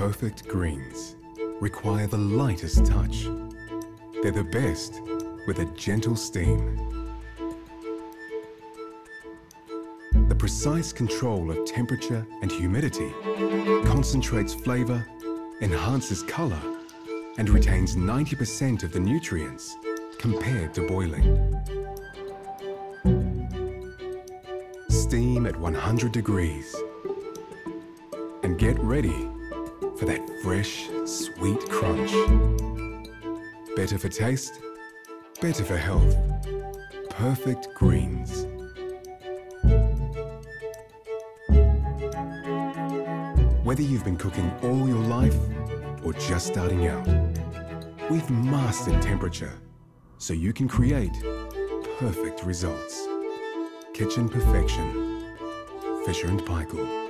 Perfect greens require the lightest touch. They're the best with a gentle steam. The precise control of temperature and humidity concentrates flavour, enhances colour and retains 90% of the nutrients compared to boiling. Steam at 100 degrees and get ready for that fresh, sweet crunch. Better for taste, better for health. Perfect greens. Whether you've been cooking all your life or just starting out, we've mastered temperature so you can create perfect results. Kitchen Perfection. Fisher and Paykel.